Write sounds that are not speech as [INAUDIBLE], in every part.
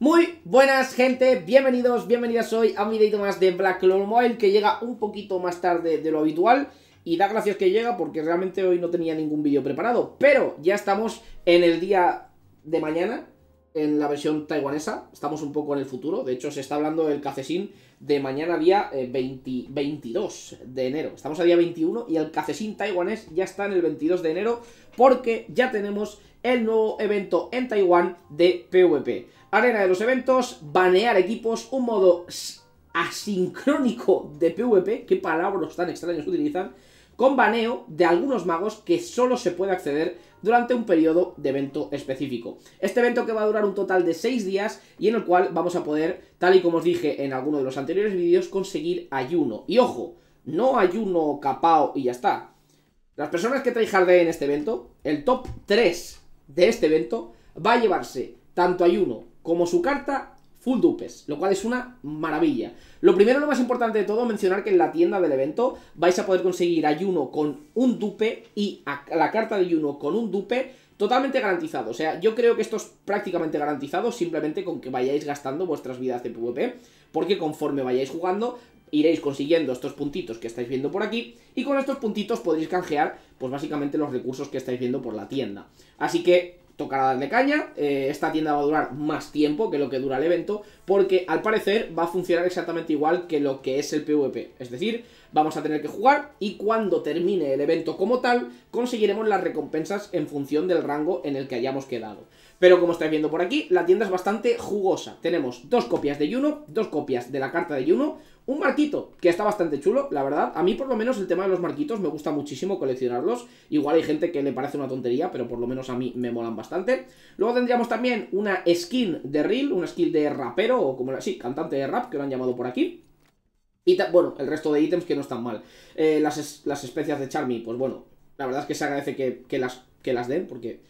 Muy buenas gente, bienvenidos, bienvenidas. Hoy a un videito más de Black Clone Mobile que llega un poquito más tarde de lo habitual. Y da gracias que llega porque realmente hoy no tenía ningún vídeo preparado, pero ya estamos en el día de mañana, en la versión taiwanesa, estamos un poco en el futuro, de hecho se está hablando del cafesín de mañana día 22 eh, de enero, estamos a día 21 y el cafesín taiwanés ya está en el 22 de enero porque ya tenemos el nuevo evento en Taiwán de PvP. Arena de los eventos, banear equipos, un modo asincrónico de PvP, qué palabras tan extraños utilizan, con baneo de algunos magos que solo se puede acceder durante un periodo de evento específico. Este evento que va a durar un total de 6 días y en el cual vamos a poder, tal y como os dije en alguno de los anteriores vídeos, conseguir ayuno. Y ojo, no ayuno capao y ya está. Las personas que en este evento, el top 3 de este evento va a llevarse tanto Ayuno como su carta full dupes, lo cual es una maravilla. Lo primero, lo más importante de todo, mencionar que en la tienda del evento vais a poder conseguir Ayuno con un dupe y la carta de Ayuno con un dupe totalmente garantizado. O sea, yo creo que esto es prácticamente garantizado simplemente con que vayáis gastando vuestras vidas de PvP, porque conforme vayáis jugando iréis consiguiendo estos puntitos que estáis viendo por aquí y con estos puntitos podréis canjear pues básicamente los recursos que estáis viendo por la tienda. Así que tocará darle caña, eh, esta tienda va a durar más tiempo que lo que dura el evento, porque al parecer va a funcionar exactamente igual que lo que es el PvP, es decir, vamos a tener que jugar y cuando termine el evento como tal, conseguiremos las recompensas en función del rango en el que hayamos quedado. Pero como estáis viendo por aquí, la tienda es bastante jugosa. Tenemos dos copias de Yuno, dos copias de la carta de Yuno, un marquito que está bastante chulo, la verdad. A mí por lo menos el tema de los marquitos me gusta muchísimo coleccionarlos. Igual hay gente que le parece una tontería, pero por lo menos a mí me molan bastante. Luego tendríamos también una skin de reel, una skin de rapero, o como sí, cantante de rap, que lo han llamado por aquí. Y bueno, el resto de ítems que no están mal. Eh, las, las especias de Charmy, pues bueno, la verdad es que se agradece que, las, que las den, porque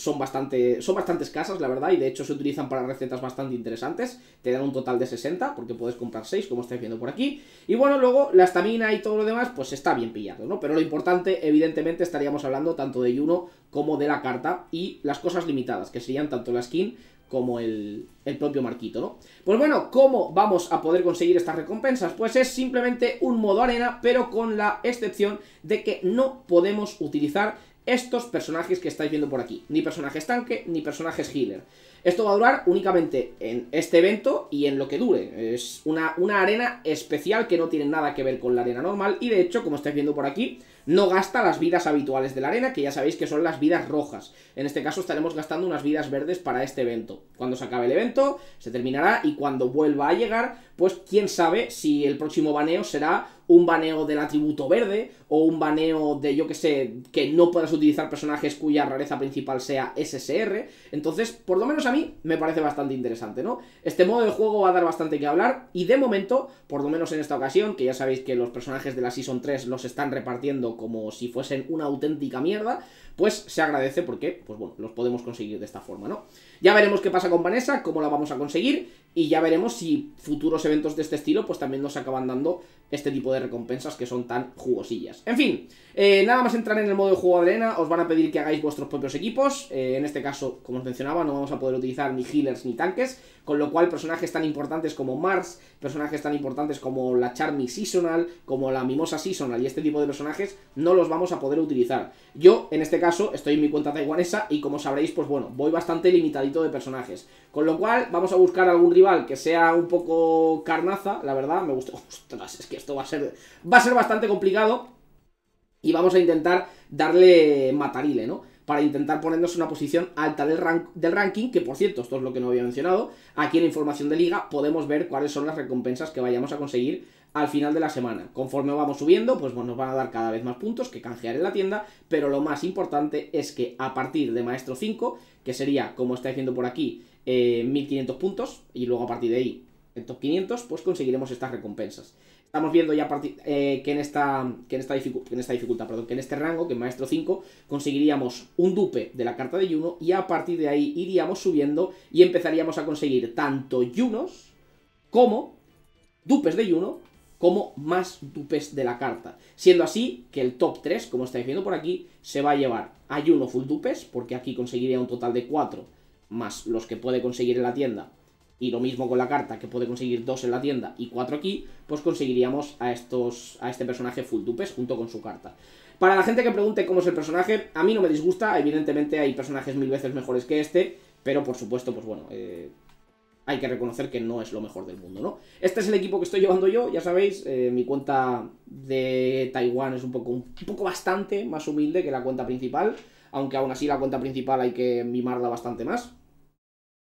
son bastante, son bastante escasas, la verdad, y de hecho se utilizan para recetas bastante interesantes. Te dan un total de 60, porque puedes comprar 6, como estáis viendo por aquí. Y bueno, luego la estamina y todo lo demás, pues está bien pillado, ¿no? Pero lo importante, evidentemente, estaríamos hablando tanto de Yuno como de la carta y las cosas limitadas, que serían tanto la skin como el, el, propio marquito, ¿no? Pues bueno, ¿cómo vamos a poder conseguir estas recompensas? Pues es simplemente un modo arena, pero con la excepción de que no podemos utilizar estos personajes que estáis viendo por aquí. Ni personajes tanque, ni personajes healer. Esto va a durar únicamente en este evento y en lo que dure. Es una, una, arena especial que no tiene nada que ver con la arena normal y de hecho, como estáis viendo por aquí, no gasta las vidas habituales de la arena, que ya sabéis que son las vidas rojas. En este caso estaremos gastando unas vidas verdes para este evento. Cuando se acabe el evento, se terminará y cuando vuelva a llegar, pues quién sabe si el próximo baneo será un baneo del atributo verde o un baneo de, yo que sé, que no puedas utilizar personajes cuya rareza principal sea SSR. Entonces, por lo menos a mí me parece bastante interesante, ¿no? Este modo de juego va a dar bastante que hablar y de momento, por lo menos en esta ocasión, que ya sabéis que los personajes de la Season 3 los están repartiendo como si fuesen una auténtica mierda, pues se agradece porque, pues bueno, los podemos conseguir de esta forma, ¿no? Ya veremos qué pasa con Vanessa, cómo la vamos a conseguir y ya veremos si futuros eventos de este estilo pues también nos acaban dando este tipo de recompensas que son tan jugosillas. En fin, eh, nada más entrar en el modo de juego de arena, os van a pedir que hagáis vuestros propios equipos. Eh, en este caso, como os mencionaba, no vamos a poder utilizar ni healers ni tanques, con lo cual personajes tan importantes como Mars, personajes tan importantes como la Charmy Seasonal, como la Mimosa Seasonal y este tipo de personajes, no los vamos a poder utilizar. Yo, en este caso, estoy en mi cuenta taiwanesa y como sabréis, pues bueno, voy bastante limitadito de personajes. Con lo cual, vamos a buscar algún que sea un poco carnaza, la verdad, me gusta... [LAUGHS] Ostras, es que esto va a ser, va a ser bastante complicado. Y vamos a intentar darle matarile, ¿no? Para intentar ponernos en una posición alta del, del ranking, que por cierto, esto es lo que no había mencionado, aquí en información de liga podemos ver cuáles son las recompensas que vayamos a conseguir al final de la semana. Conforme vamos subiendo, pues nos van a dar cada vez más puntos que canjear en la tienda, pero lo más importante es que a partir de Maestro 5, que sería, como estáis viendo por aquí, 1500 eh, puntos, y luego a partir de ahí, en top 500, pues conseguiremos estas recompensas. Estamos viendo ya eh, que, en esta, que, en esta en esta dificultad, perdón, que en este rango, que en Maestro 5, conseguiríamos un dupe de la carta de Yuno y a partir de ahí iríamos subiendo y empezaríamos a conseguir tanto Yunos como dupes de Yuno como más dupes de la carta. Siendo así que el top 3, como estáis viendo por aquí, se va a llevar a Yuno full dupes, porque aquí conseguiría un total de 4 más los que puede conseguir en la tienda y lo mismo con la carta, que puede conseguir dos en la tienda y cuatro aquí, pues conseguiríamos a estos a este personaje full dupes junto con su carta. Para la gente que pregunte cómo es el personaje, a mí no me disgusta, evidentemente hay personajes mil veces mejores que este, pero por supuesto, pues bueno, eh, hay que reconocer que no es lo mejor del mundo, ¿no? Este es el equipo que estoy llevando yo, ya sabéis, eh, mi cuenta de Taiwán es un poco, un poco bastante más humilde que la cuenta principal, aunque aún así la cuenta principal hay que mimarla bastante más.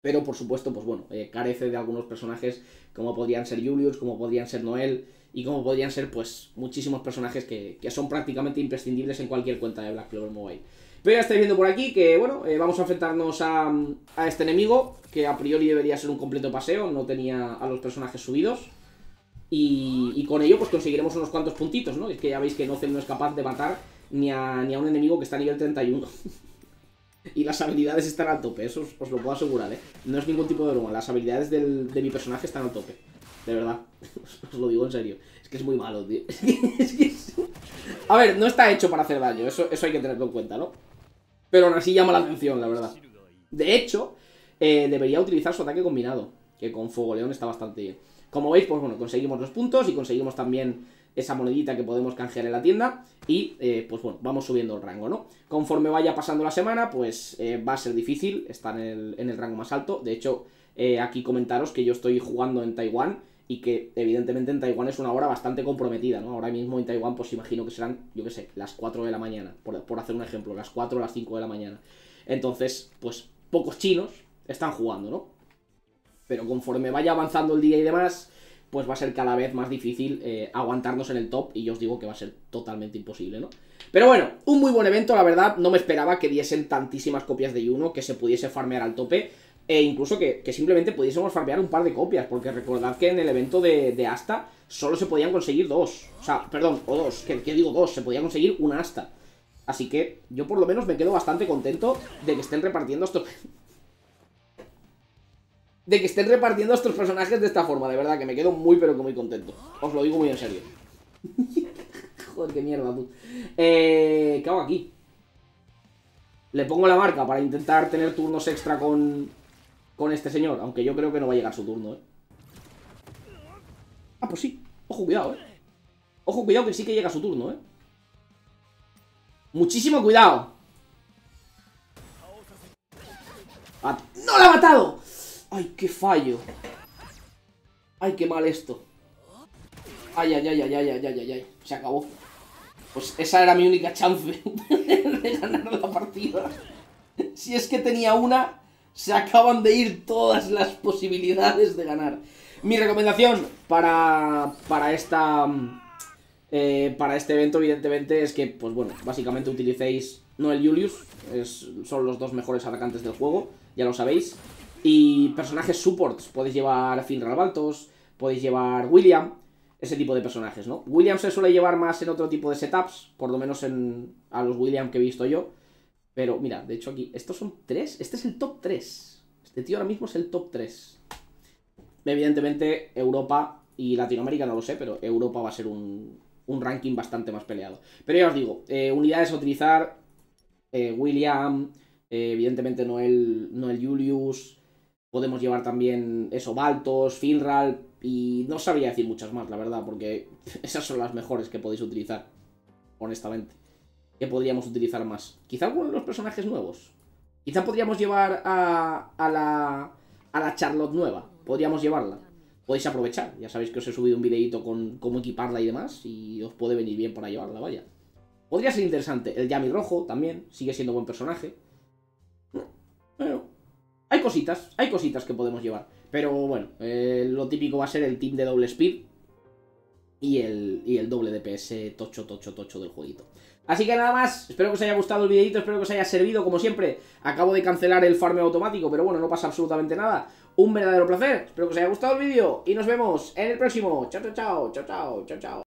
Pero por supuesto, pues bueno, eh, carece de algunos personajes como podrían ser Julius, como podrían ser Noel y como podrían ser pues muchísimos personajes que, que son prácticamente imprescindibles en cualquier cuenta de Black Clover Mobile. Pero ya estáis viendo por aquí que, bueno, eh, vamos a enfrentarnos a, a, este enemigo, que a priori debería ser un completo paseo, no tenía a los personajes subidos. Y, y con ello pues conseguiremos unos cuantos puntitos, ¿no? Es que ya veis que Nocel no es capaz de matar ni a, ni a un enemigo que está a nivel 31. [LAUGHS] [LAUGHS] y las habilidades están al tope, eso os, lo puedo asegurar, ¿eh? No es ningún tipo de broma, las habilidades del, de mi personaje están al tope. De verdad, [LAUGHS] os lo digo en serio. Es que es muy malo, tío. [LAUGHS] Es que es... A ver, no está hecho para hacer daño, eso, eso hay que tenerlo en cuenta, ¿no? Pero aún así llama la atención, la verdad. De hecho, eh, debería utilizar su ataque combinado, que con Fuego León está bastante bien. Como veis, pues bueno, conseguimos los puntos y conseguimos también esa monedita que podemos canjear en la tienda y eh, pues bueno, vamos subiendo el rango, ¿no? Conforme vaya pasando la semana, pues eh, va a ser difícil estar en el, en el rango más alto. De hecho, eh, aquí comentaros que yo estoy jugando en Taiwán y que evidentemente en Taiwán es una hora bastante comprometida, ¿no? Ahora mismo en Taiwán pues imagino que serán, yo qué sé, las 4 de la mañana, por, por hacer un ejemplo, las 4 o las 5 de la mañana. Entonces, pues pocos chinos están jugando, ¿no? Pero conforme vaya avanzando el día y demás, pues va a ser cada vez más difícil eh, aguantarnos en el top y yo os digo que va a ser totalmente imposible, ¿no? Pero bueno, un muy buen evento, la verdad, no me esperaba que diesen tantísimas copias de Yuno, que se pudiese farmear al tope, e incluso que, que, simplemente pudiésemos farmear un par de copias, porque recordad que en el evento de, de Asta solo se podían conseguir dos, o sea, perdón, o dos, que, que digo dos, se podía conseguir una Asta. Así que yo por lo menos me quedo bastante contento de que estén repartiendo estos de que estén repartiendo estos personajes de esta forma, de verdad, que me quedo muy pero que muy contento. Os lo digo muy en serio. [LAUGHS] Joder, qué mierda, tú. Eh, ¿Qué hago aquí? Le pongo la marca para intentar tener turnos extra con, con este señor, aunque yo creo que no va a llegar su turno, ¿eh? Ah, pues sí. Ojo, cuidado, ¿eh? Ojo, cuidado que sí que llega su turno, ¿eh? Muchísimo cuidado. Ah, ¡No la ha matado! ¡Ay, qué fallo! ¡Ay, qué mal esto! ¡Ay, ay, ay, ay, ay, ay, ay, ay! Se acabó. Pues esa era mi única chance [LAUGHS] de ganar la partida. Si es que tenía una, se acaban de ir todas las posibilidades de ganar. Mi recomendación para, para esta... Eh, para este evento, evidentemente, es que, pues bueno, básicamente utilicéis no el Julius, son los dos mejores atacantes del juego, ya lo sabéis. Y personajes supports, podéis llevar Finral Baltos, podéis llevar William, ese tipo de personajes, ¿no? William se suele llevar más en otro tipo de setups, por lo menos en a los William que he visto yo. Pero mira, de hecho aquí, estos son tres, este es el top 3. Este tío ahora mismo es el top 3. Evidentemente, Europa y Latinoamérica no lo sé, pero Europa va a ser un, un ranking bastante más peleado. Pero ya os digo, eh, unidades a utilizar, eh, William, eh, evidentemente no el, no el Julius, podemos llevar también eso, Baltos, Finral, y no sabría decir muchas más, la verdad, porque [LAUGHS] esas son las mejores que podéis utilizar, honestamente. ¿Qué podríamos utilizar más? Quizá alguno de los personajes nuevos. Quizá podríamos llevar a, a la a la Charlotte nueva. Podríamos llevarla. Podéis aprovechar. Ya sabéis que os he subido un videito con cómo equiparla y demás. Y os puede venir bien para llevarla, vaya. Podría ser interesante. El Yami Rojo también. Sigue siendo buen personaje. Bueno. Hay cositas. Hay cositas que podemos llevar. Pero bueno. Eh, lo típico va a ser el team de doble speed. Y el, y el doble DPS tocho, tocho, tocho del jueguito. Así que nada más, espero que os haya gustado el videito, espero que os haya servido, como siempre, acabo de cancelar el farmeo automático, pero bueno, no pasa absolutamente nada, un verdadero placer, espero que os haya gustado el vídeo, y nos vemos en el próximo, chao, chao, chao, chao, chao, chao.